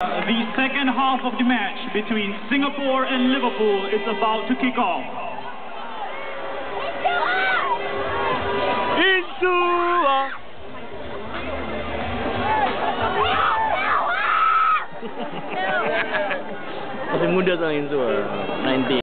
The second half of the match between Singapore and Liverpool is about to kick off. Insua! Masih muda soalnya Insua, uh, 19.